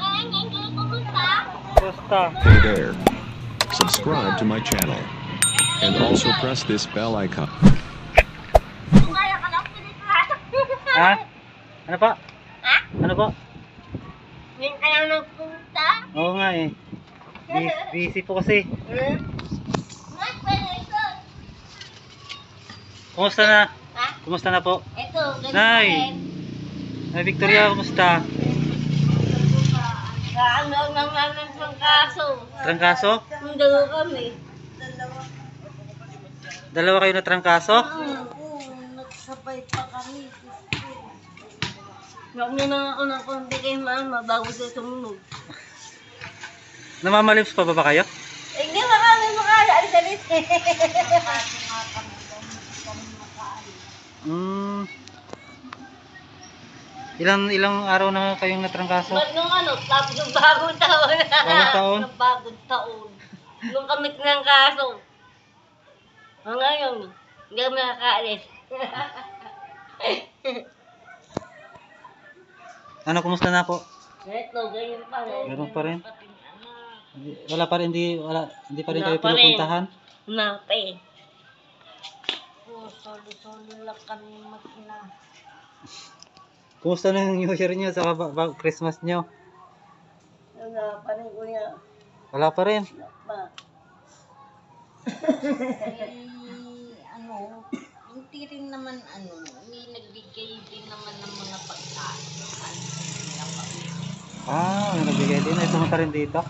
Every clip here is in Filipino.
Ay, hindi pumunta. Basta. Hey there. Subscribe to my channel. And also press this bell icon. Ha? Ano pa? Ha? Ano pa? Hindi ka lang nagpunta. Oo nga eh. Busy, busy po kasi. Ito. Kumusta na? Ha? Kumusta na po? Ito, ganito Nay. rin. Ay, Victoria, kumusta? Kaano lang namin ng kaso. Trangkaso? Hindi kami. Dalawa kayo na trangkaso? Oo, nagsabay pa kami. Huwag niyo na ako ng konti kay mama bago siya tumunog. Namamalips pa ba ba kayo? Eh, Hindi ba kami makaalis-alis eh. Hmm. Ilang ilang araw na kayong natrangkaso? Ba't nung ano, tapos ng bagong taon. Bagong taon? Ng bagong taon. Nung kami ng kaso. O ngayon, hindi kami nakakaalis. Ano, kumusta na po? Ito, ganyan pa rin. Ganun pa rin? Hindi- Wala pa rin, hindi, wala, hindi pa rin kayo Wala pa pinupuntahan? Nape. Oh, soli-soli lang kami magna. Kumusta na yung New Year nyo sa ba- ba- Christmas nyo? Wala pa rin kuya. Wala pa rin. Wala pa. ano, hindi rin naman ano, may nagbigay din naman ng mga pagkain. Ah, may nagbigay din. Ay, pumunta rin dito.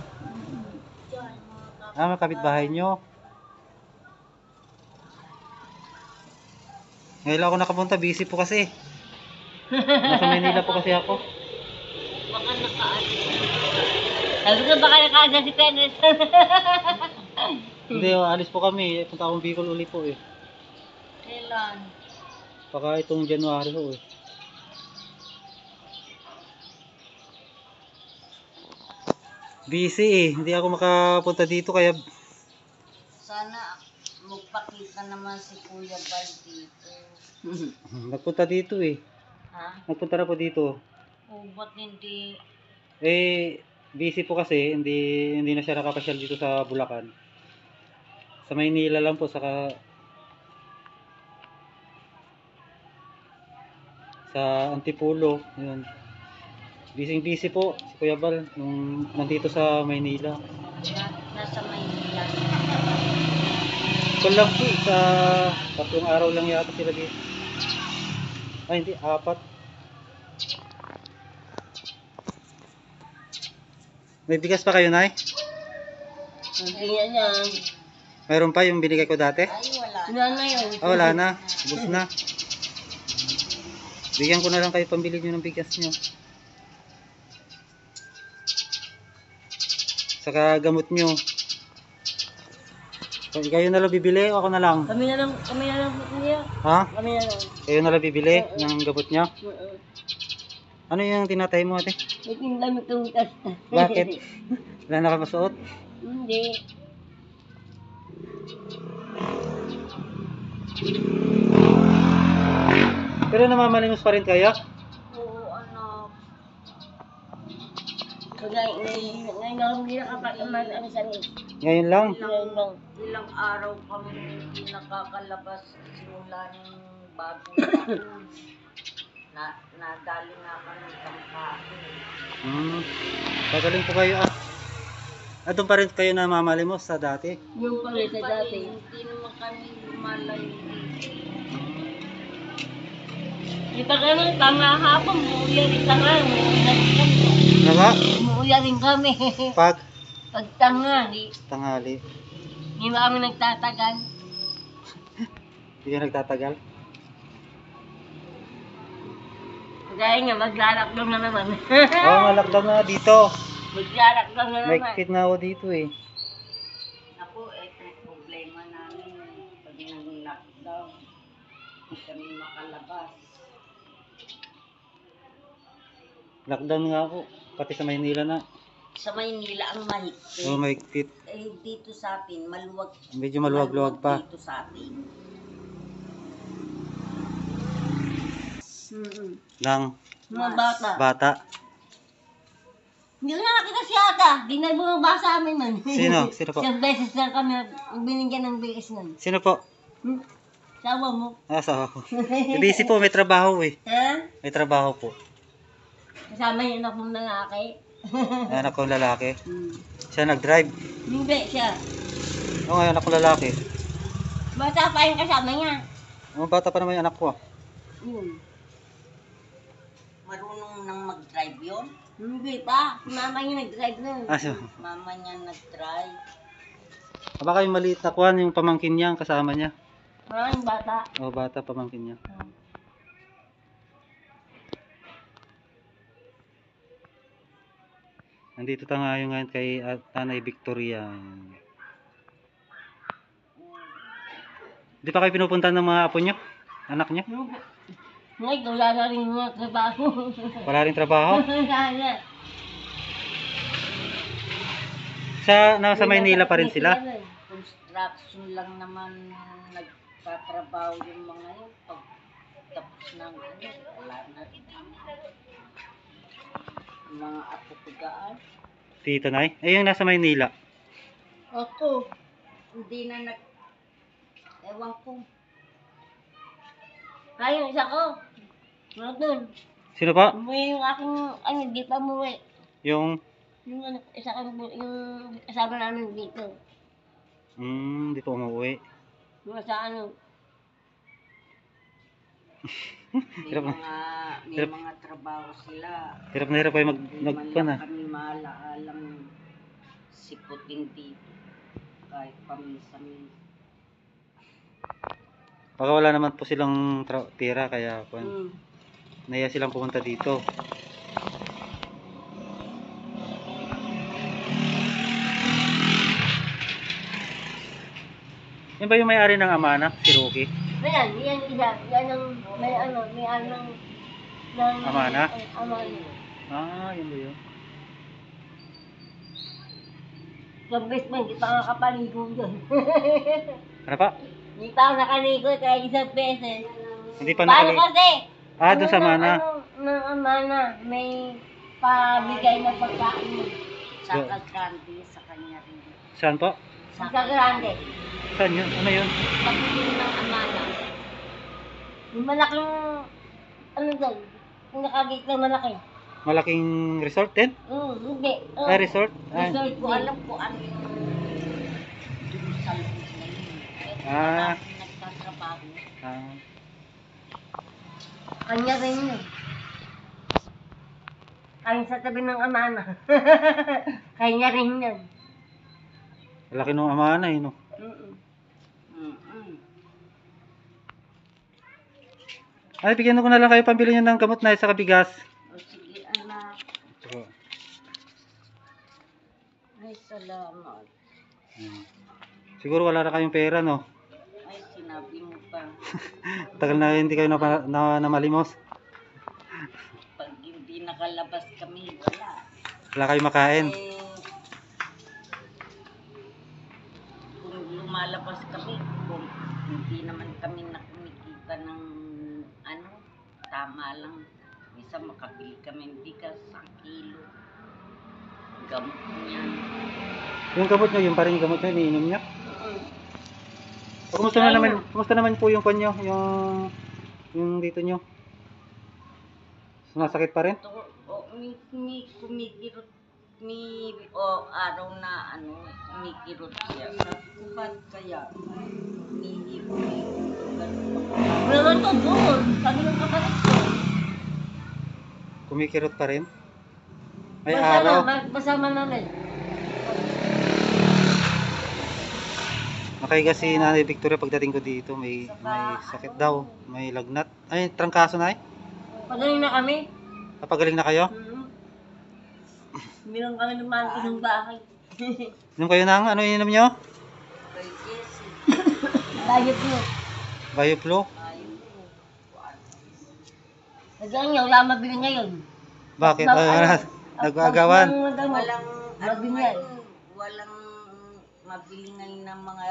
Ah, may kapitbahay nyo. Ngayon ako nakapunta, busy po kasi. Nasa Manila po kasi ako. Baka nakaano. Sabi ko baka nakaano si Kenneth. Hindi, alis po kami. Punta akong Bicol uli po eh. Kailan? Baka itong January ho eh. Busy eh. Hindi ako makapunta dito kaya Sana magpakita naman si Kuya Bal dito. nagpunta dito eh. Ha? Nagpunta na po dito. O ba't hindi? Eh, busy po kasi. Hindi, hindi na siya nakapasyal dito sa Bulacan. Sa Maynila lang po. Saka sa Antipulo. Yun. Busy busy po si Kuya Bal nung nandito sa Maynila. Na, nasa Maynila. Ito lang po, sa tatlong araw lang yata sila dito. Ay, hindi, apat. May bigas pa kayo, Nay? Hindi niya yan. Mayroon pa yung binigay ko dati? Ay, wala. Wala na yun. Ah, wala na. Ubus na. Bigyan ko na lang kayo pambili nyo ng bigas nyo. Saka gamot nyo. So, kayo na lang bibili o ako na lang? Kami na lang, kami na lang niya. Ha? Kami na lang. Kayo na lang bibili ng gamot nyo? Oo. Ano yung tinatay mo ate? May tingnan itong kasta. Bakit? Wala na ka masuot? Hindi. Pero namamalimos pa rin kayo? Oo, ano. Kagaya, ngayon ngayon lang hindi nakapag-aman ang sanit. Ngayon lang? Ngayon lang. Ilang araw kami nakakalabas simula ng bagong taon. Na, nadali nga kami pangkain. Hmm. Pagaling po kayo ah. Ah, doon pa rin kayo namamalimos sa dati? Yung pa rin sa dati. Hindi naman kami lumalayo. Di ba ganun, tama hapon, umuuya rin tanga, umuuya rin kami. Naga? Umuuya rin kami. Pag Pagtanghali, Tanghali. hindi ba kami nagtatagal? Hindi ka nagtatagal. Kaya nga, maglalakdong na naman. Oo, oh, nga na dito. maglalakdong na May naman. kit na ako dito eh. Ako, eh, ang problema namin, pag nag-lockdown, hindi kami makalabas. Lockdown nga ako. Pati sa Maynila na. Sa Maynila ang mahigpit. Oh, mahigpit. Eh, dito sa atin, maluwag. Medyo maluwag-luwag pa. Dito sa atin. Mm-mm. Ng Mga bata. bata. Hindi ko na nakita si Ata. Di na bumaba sa amin nun. Sino? Sino po? Isang beses lang kami binigyan ng bilis nun. Sino po? Hmm? Sawa mo. Ah, sa ako. Eh, busy po, may trabaho eh. Ha? May trabaho po. Kasama yung anak mong lalaki. Anak kong lalaki. Hmm. Siya nag-drive. Hindi siya. Oo, ngayon anak kong lalaki. Bata pa yung kasama niya. Oh, bata pa naman yung anak ko. ah. Hmm. Marunong nang mag-drive yun. Hindi pa. Si mama niya nag-drive nun. Ah, so, Mama niya nag-drive. ah, baka yung maliit na kuhan, yung pamangkin niya, ang kasama niya. Maraming bata. O, bata, pamangkin niya. Hmm. Nandito tayo ngayon kay ah, Tanay Victoria. Di pa kayo pinupunta ng mga apo niyo? Anak niyo? Ngayon, wala na rin mga trabaho. Wala rin trabaho? Wala na. Sa, nasa Maynila pa rin sila? Construction lang naman nagtatrabaho yung mga yun. Pag tapos ng ano, wala na rin. Mga apo tugaan. Tito Nay? Eh, yung nasa Maynila. Ako, hindi na nag... Ewan ko. Kaya yung isa ko. Mga dun. Sino pa? Umuwi yung aking, ano, di pa umuwi. Yung, Yung ano, isa ko, yung kasama namin dito. hmm, di pa umuwi. Yung sa ano, Hirap na. may Hirap. mga trabaho sila. Hirap na hirap kayo mag, Hindi mag, man pan, lang ah. kami malaalang siputin dito. Kahit paminsan-minsan. Baka wala naman po silang pera, kaya pan, hmm. naya silang pumunta dito. Yan ba yung may-ari ng Amana, si Rocky? Ayan, yan isa. Yan ang, may ano, may ano ng, ng Amana? Ay, amana. Ah, yun ba yun? Yung best man, di pa nga kapaligo dyan. Ano pa? Di pa ako nakaligo kaya isang beses. Hindi pa Paano nakali... kasi? Ah, doon sa Ano ng- Amana. Ano, ng amana, may pabigay na pagkain. Saka grande sa kanya rin. Saan po? Sa grande. Saan yun? Ano yun? Pagbibili ng amana. Yung malaking, ano doon? Yung nakagit na malaki. Malaking resort din? Hmm, hindi. Oh, Ah, resort? Ah, resort Ko alam ko ano yung dun sa loob na yun. Ah. marami nagtatrabaho. ah. Kanya rin yun. Kaya sa tabi ng amana. Kanya rin yun. Laki ng Amana eh, no? Mm-mm. Ay, bigyan ko na lang kayo pambili nyo ng gamot na sa kabigas. O sige anak. Ay salamat. Hmm. Siguro wala na kayong pera, no? Ay sinabi mo pa. Tagal na hindi kayo na, na, namalimos. Pag hindi nakalabas kami, wala. Wala kayong makain. Eh, kung lumalabas kami, kung hindi naman kami nakumikita ng ano, tama lang. Isa makabili kami ng bigas, isang kilo. Gamot niya. Yung gamot nyo, yung parang yung gamot nyo, iniinom nyo. O, kumusta na naman, kumusta naman po yung kanyo, yung, yung dito nyo? Sumasakit pa rin? Ito, o, mi, mi, kumikirot, mi, o, araw na, ano, kumikirot siya. Sabi ko, ba't kaya? Kumihirot, ganun naman to doon. Sabi ng kapatid ko. Kumikirot pa rin? May Basta araw. na, Basama namin. Nakaiga si Nanay Victoria pagdating ko dito, may may sakit daw, may lagnat. Ay, trangkaso na eh. Pagaling na kami. Napagaling na kayo? Mm-hmm. Kami naman ng bahay. Inom kayo ng ano ininom nyo? Bayot mo. Bioflow? ayaw ko. Nagano niya, wala mabili ngayon. Bakit? Nag- Ah, ano, nag-aagawan. ang- ang- ang- Walang, ano Mabingay. ngayon, walang mabili ngayon ng mga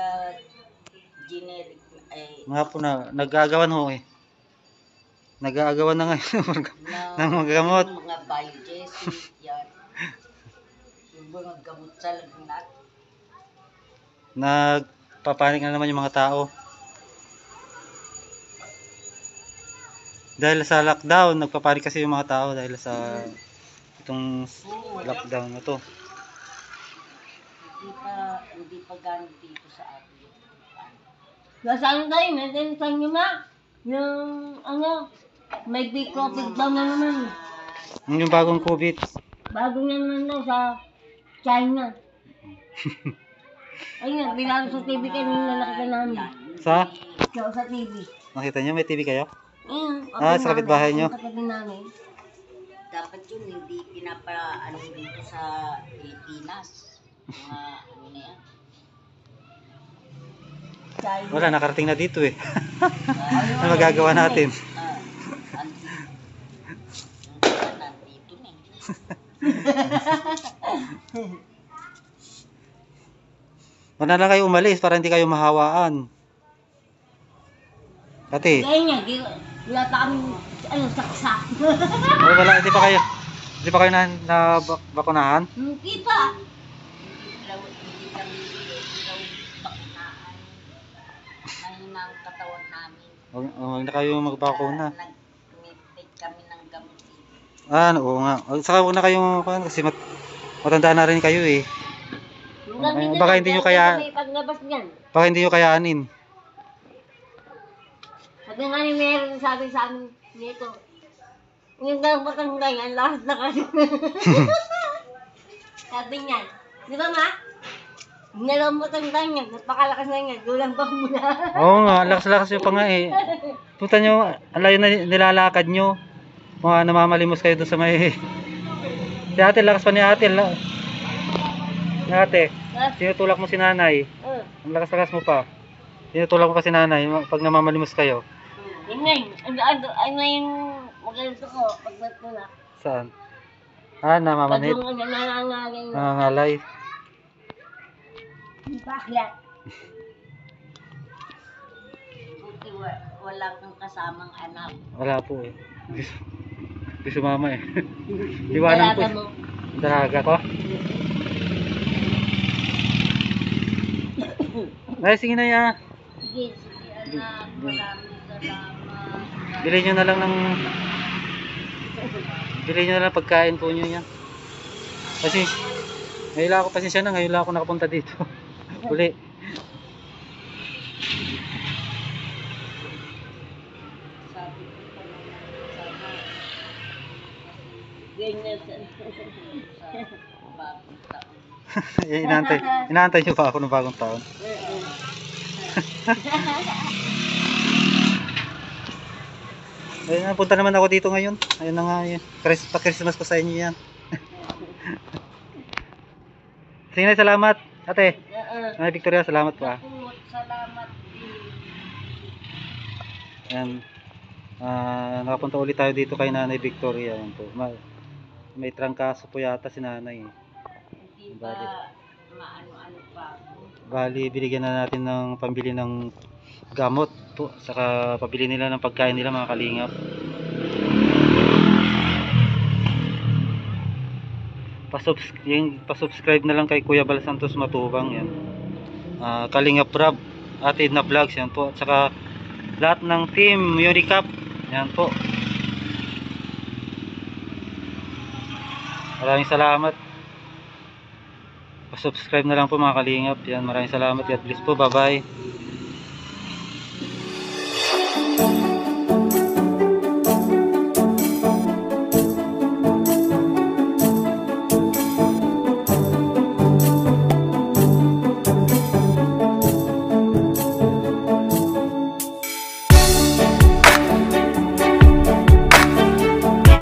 generic, eh, Mga po na, nag-aagawan ho eh. Nag-aagawan na ngayon na, ng mga gamot. yung mga biogesic, yan. Yung mga gamot sa lagnat. Nagpapanik na naman yung mga tao. Dahil sa lockdown, nagpapanik kasi yung mga tao dahil sa itong lockdown na to. Hindi pa, hindi pa ganun dito sa atin. Nasaan tayo? Nandiyan sa inyo ma? Yung ano, may big COVID daw na naman. Yung bagong COVID. Bago na naman daw sa China. Ayun, bilalo sa TV kanina nakita namin. Sa? So, sa TV. Nakita nyo, may TV kayo? Ayun, Ah, sa kapitbahay nyo? Katabi namin. Dapat yun, hindi pinapa, ano dito sa Pilipinas. Mga, ano na yan. China. Wala, nakarating na dito eh. Ano magagawa natin? Ah, nandito na eh. Wala na kayo umalis para hindi kayo mahawaan. Ate, di, wala pa kami, ano, saksak. ay wala, hindi pa kayo, hindi pa kayo na, na bak- bakunahan? Hindi pa. Mahina ang katawan namin. Huwag, huwag na kayo magbakuna. Nag-take kami ng gamot. Ah, oo nga. Saka huwag na kayong, kasi mat, matanda na rin kayo eh. Baka hindi nyo kaya paglabas niyan. Baka hindi nyo kayanin. Sabi nga ni meron sabi sa amin nito. Yung daw matanda yan, lahat na kasi. sabi niya, di ba ma? Yung daw matanda niya, napakalakas na niya, gulang pa muna. Oo nga, lakas-lakas nyo pa nga eh. Puta nyo, ang layo na nilalakad nyo. Mga namamalimos kayo doon sa may... Si ate, lakas pa ni ate. La... Ni ate, tinutulak mo si nanay. Ang lakas-lakas mo pa. Tinutulak mo pa si nanay pag namamalimos kayo. Yun nga yun. Ano, ano, ano yung maganda ko pag natulak. Saan? Ah, Pag namamanit. yung ano, nangangalay na. Nangangalay. Baklat. Buti wa- wala kang kasamang anak. Wala po eh. Gusto, gusto mama eh. Iwanan po. Dalaga mo. Dalaga ko. Ay, sige na ya. Sige, sige anak. Maraming salamat. Bili nyo na lang ng... Bili nyo na lang pagkain po nyo yan. Kasi, ngayon lang ako pasensya na, ngayon lang ako nakapunta dito. Uli. Inaantay, inaantay nyo pa ako ng bagong taon. Ayun, napunta naman ako dito ngayon. Ayun na nga yun. Chris, pa-Christmas ko sa inyo yan. Sige na, salamat. Ate. Ay, Victoria, salamat po ah. Salamat din. Yan. Ah, nakapunta ulit tayo dito kay Nanay Victoria. Yan po. Ma- may trangkaso po yata si Nanay. Hindi ba maano-ano pa? Bali, binigyan na natin ng pambili ng gamot po. Saka pabili nila ng pagkain nila mga kalingap. Pasubs yung pasubscribe na lang kay Kuya Bal Santos Matubang yan. Ah, Kalingap Rab, Atid na Vlogs yan po. Saka lahat ng team Unicap yan po. Maraming salamat. Pasubscribe na lang po mga kalingap. Yan, maraming salamat. God bless po. Bye-bye.